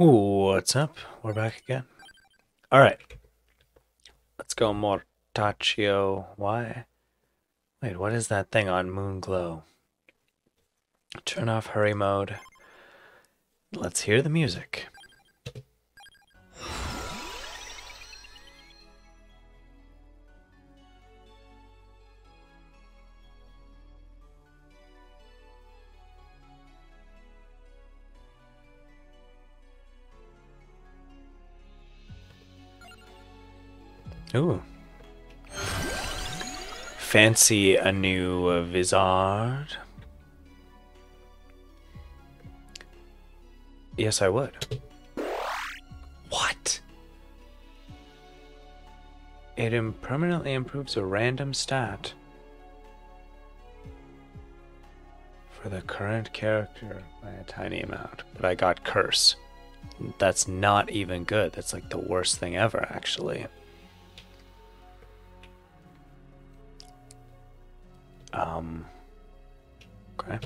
What's up? We're back again. All right. Let's go Mortaccio. Why? Wait, what is that thing on Moonglow? Turn off hurry mode. Let's hear the music. Ooh. Fancy a new uh, Vizard? Yes, I would. What? It permanently improves a random stat for the current character by a tiny amount. But I got Curse. That's not even good. That's like the worst thing ever, actually. Um. Okay.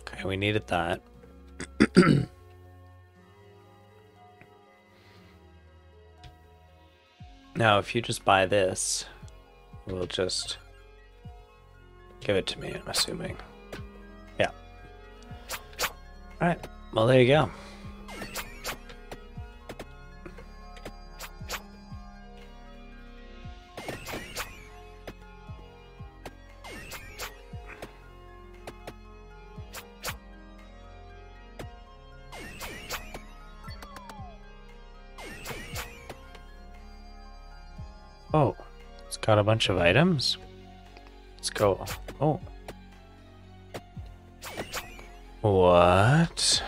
Okay, we needed that. now, if you just buy this, we'll just give it to me, I'm assuming. Yeah. Alright, well, there you go. Got a bunch of items. Let's go. Oh. What?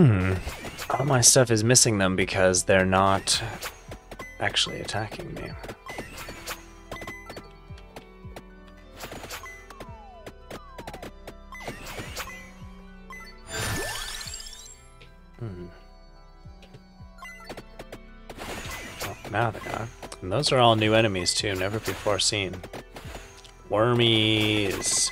Hmm. All my stuff is missing them because they're not actually attacking me. Hmm. Now they are. And those are all new enemies too, never before seen. Wormies.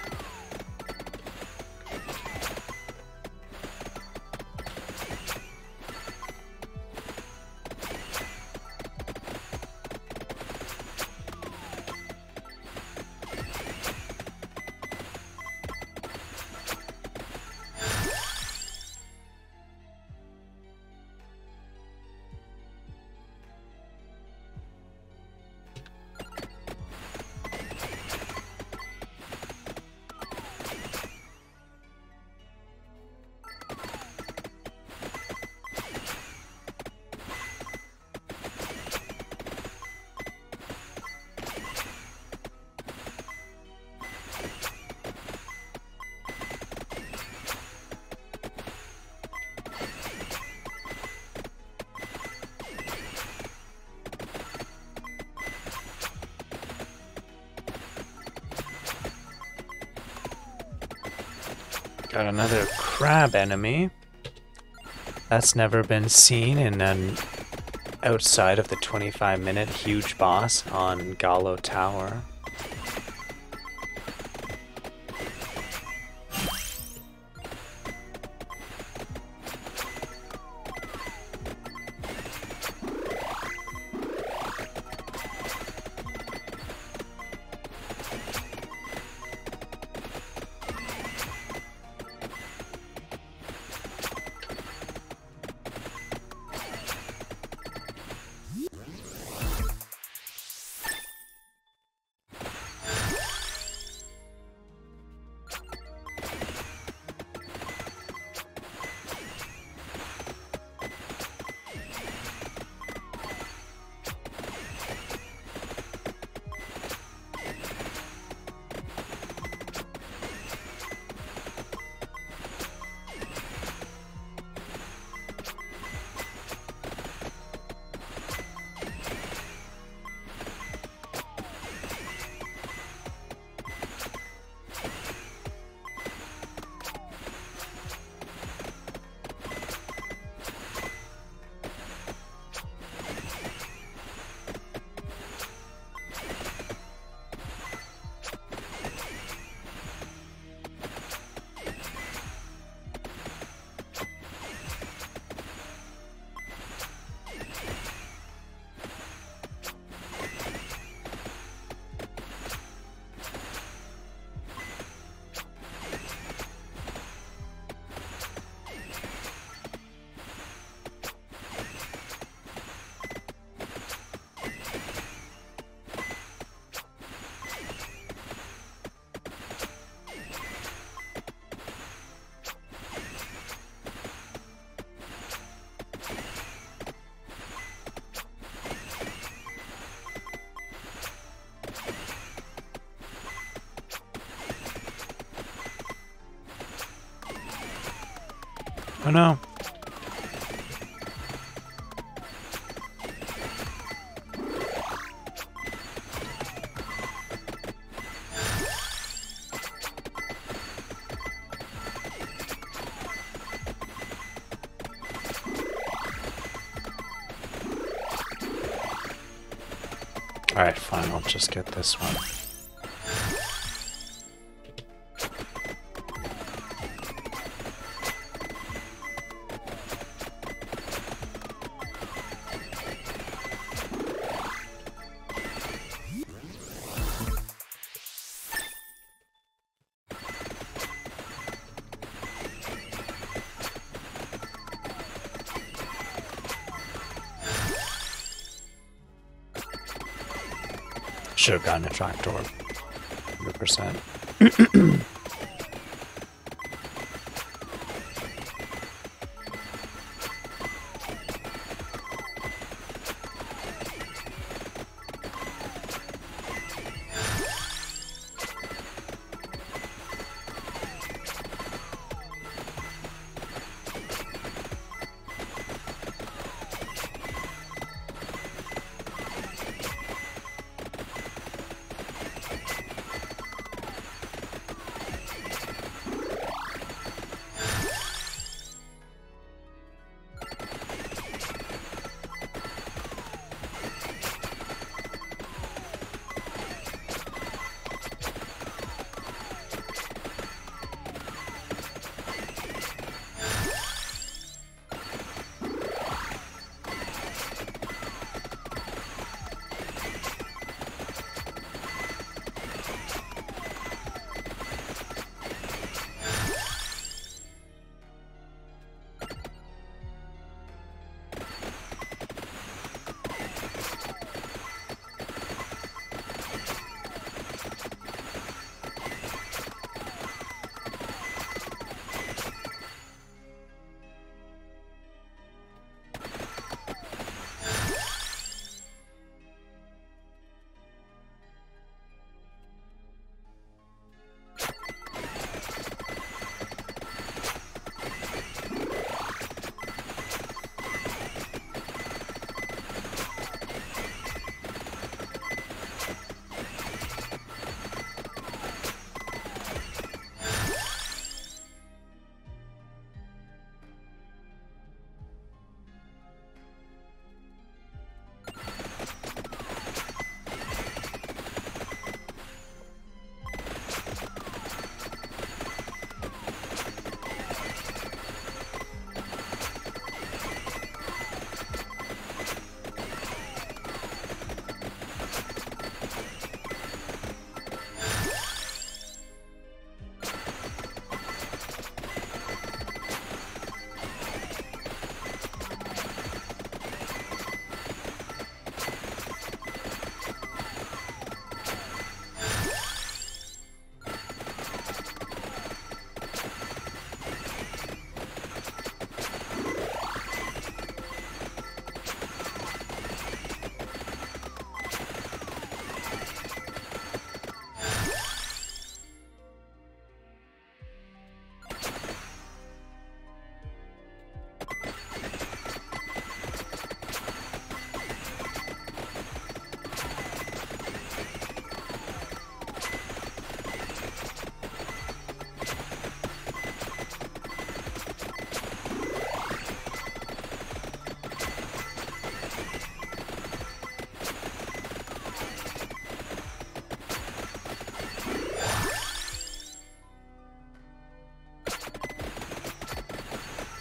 Got another crab enemy. That's never been seen in an outside of the 25 minute huge boss on Gallo Tower. Oh no. Alright, fine, I'll just get this one. Should have gotten a tractor. 100%.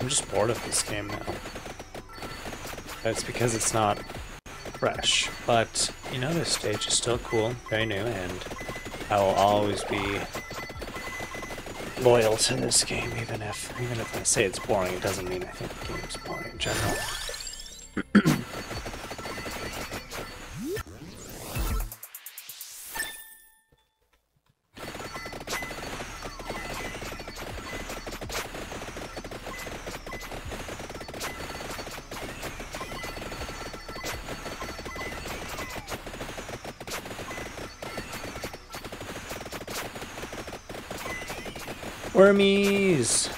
Just bored of this game now. It's because it's not fresh. But, you know, this stage is still cool, very new, and I will always be loyal to this game, even if even if I say it's boring, it doesn't mean I think the game's boring in general. Wormies!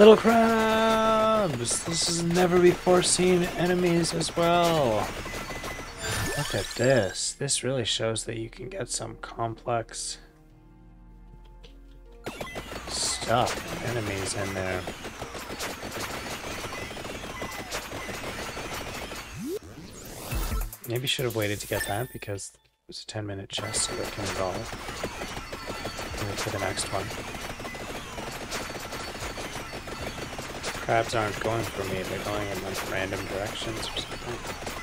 Little crabs! This is never before seen enemies as well. Look at this. This really shows that you can get some complex stuff and enemies in there. Maybe should have waited to get that because it was a 10 minute chest so it can evolve. Wait for the next one. Crabs aren't going for me, they're going in like random directions or something.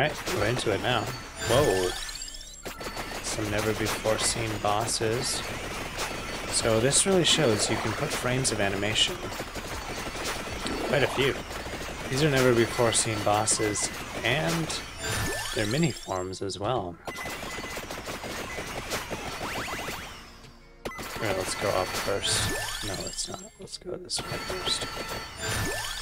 Alright, we're into it now. Whoa. Some never before seen bosses. So this really shows you can put frames of animation. Quite a few. These are never before seen bosses, and they're mini forms as well. Alright, let's go up first. No, let's not. Let's go this way first.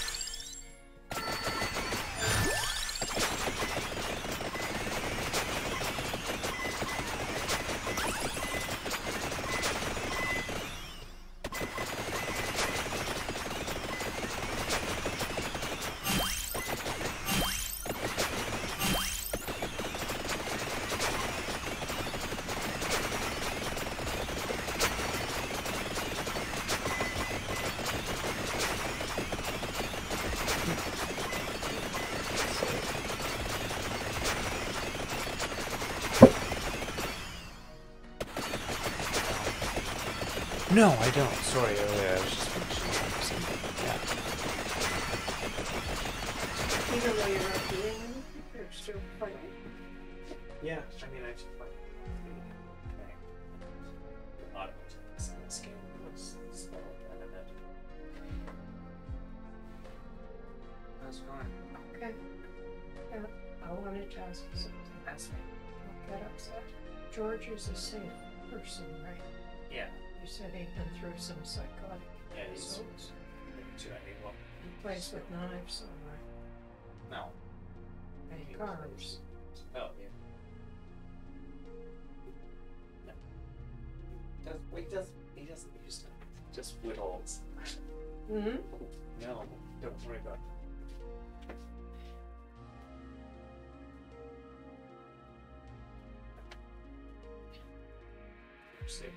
I earlier I was just finishing something. Yeah. Even though you're not doing anything, you're still fighting. Yeah, I mean, I just like a lot of attacks in this game was slow and it. How's it going? Okay. Yeah, I wanted to ask you something. Ask me. Get George is a safe person, right? Yeah. Said he'd been through some psychotic Yeah, he's- episodes. Many. Well, He plays with knives somewhere. no. And he carves. Oh, yeah. No. Does, wait, does, he doesn't use them. Just whittles. Mm-hmm. No, don't worry about it. Safe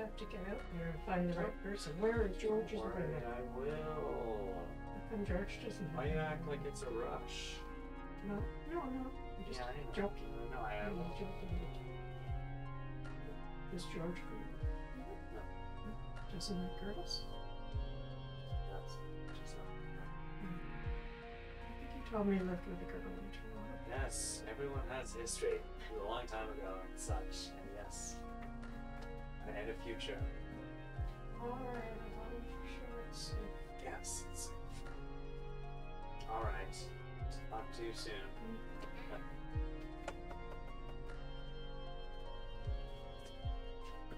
have to get out there and find the right person. Where is George's worry, room? I will. Come George doesn't Why you act like it's a rush? No, no, no. I'm just Yeah, I joking. No, I I'm am. joking. Is George cool? No, Doesn't like girls? that's just not. Hmm. I think you told me he lived with a girl in Toronto. Yes, everyone has history. It was a long time ago and such, and yes. And a future. Alright, as long as sure it's safe. Yes. it's- Alright. Talk to you soon.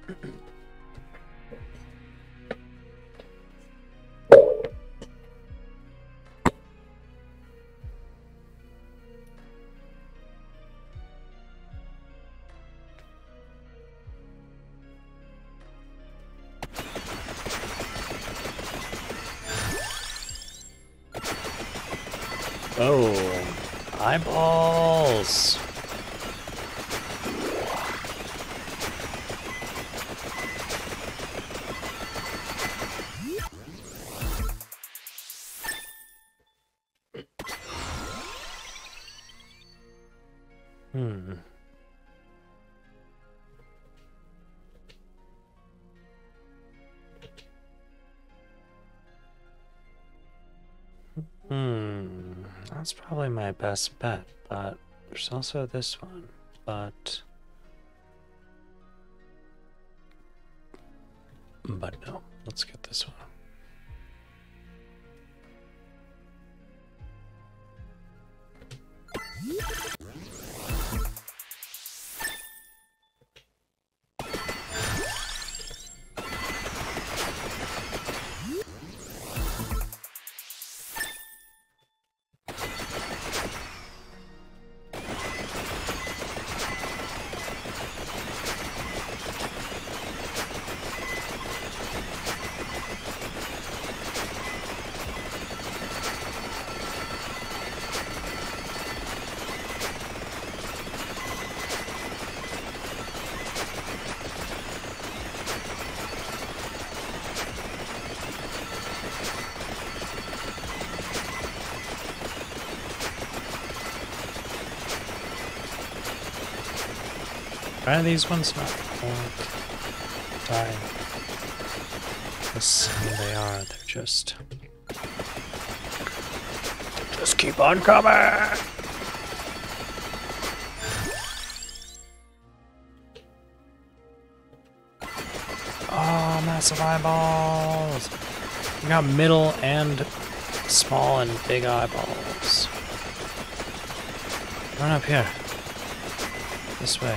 Oh, eyeballs. Hmm. Hmm, that's probably my best bet, but there's also this one. But. But no, let's get this one. Why are these ones not dying? Yes, they are. They're just. Just keep on coming! Oh, massive eyeballs! We got middle and small and big eyeballs. Run up here. This way.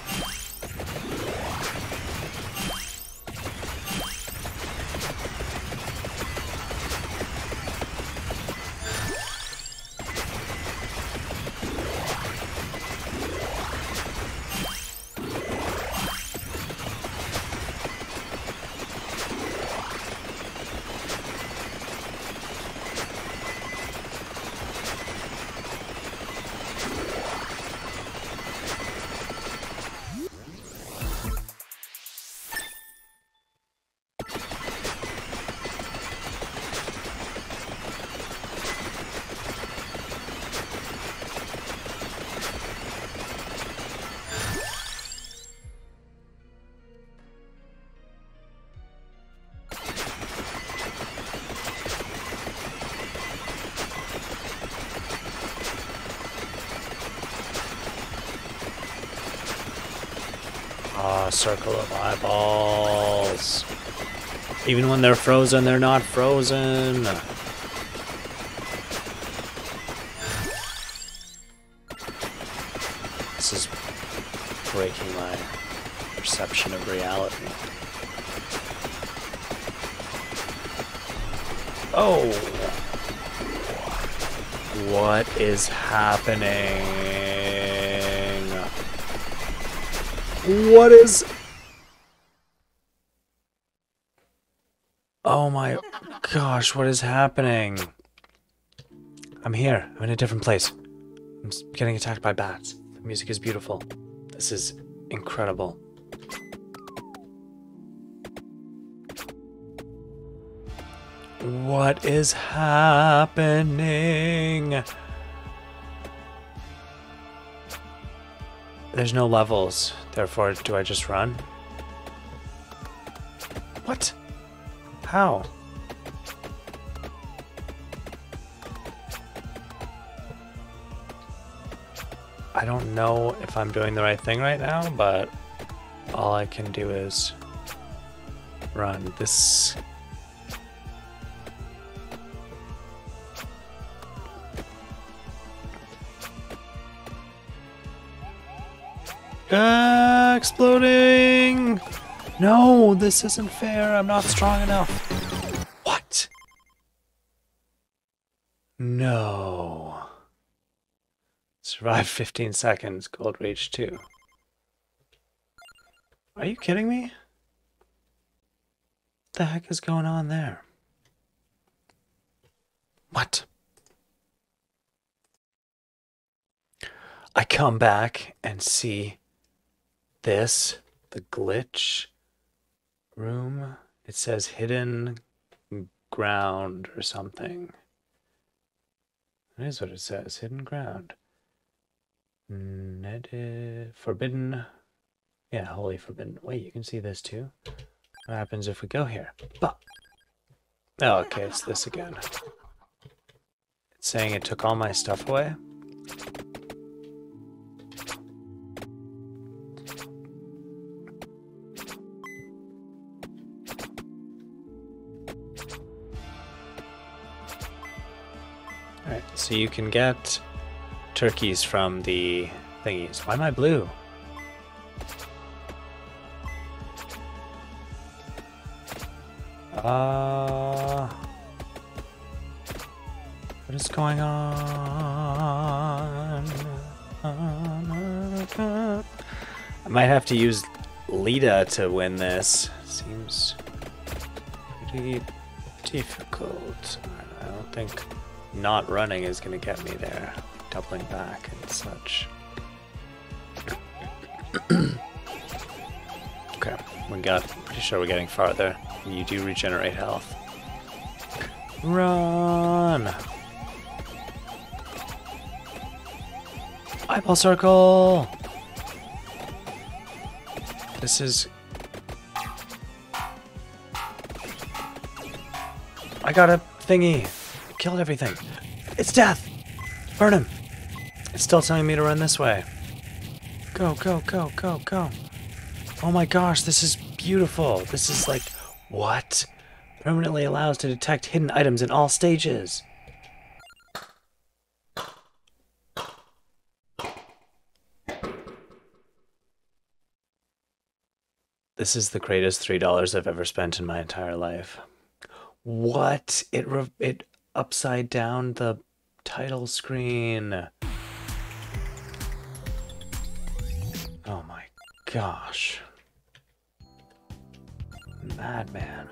circle of eyeballs. Even when they're frozen, they're not frozen. This is breaking my perception of reality. Oh! What is happening? What is... Oh my gosh, what is happening? I'm here. I'm in a different place. I'm getting attacked by bats. The music is beautiful. This is incredible. What is happening? There's no levels, therefore, do I just run? What? How? I don't know if I'm doing the right thing right now, but all I can do is run. This. Ah, exploding! No, this isn't fair. I'm not strong enough. What? No. Survive 15 seconds, Gold Rage 2. Are you kidding me? What the heck is going on there? What? I come back and see this, the glitch room. It says hidden ground or something. That is what it says, hidden ground. Forbidden. Yeah, holy forbidden. Wait, you can see this too. What happens if we go here? But oh, okay, it's this again. It's saying it took all my stuff away. So you can get turkeys from the thingies. Why am I blue? Uh, what is going on? I might have to use Leda to win this. Seems pretty difficult. I don't think not running is going to get me there. Doubling back and such. okay, we got. Pretty sure we're getting farther. You do regenerate health. Run! Eyeball circle! This is. I got a thingy. Killed everything. It's death! Burn him! It's still telling me to run this way. Go, go, go, go, go. Oh my gosh, this is beautiful. This is like, what? Permanently allows to detect hidden items in all stages. This is the greatest $3 I've ever spent in my entire life. What? It it upside down the title screen. Oh my gosh. Madman.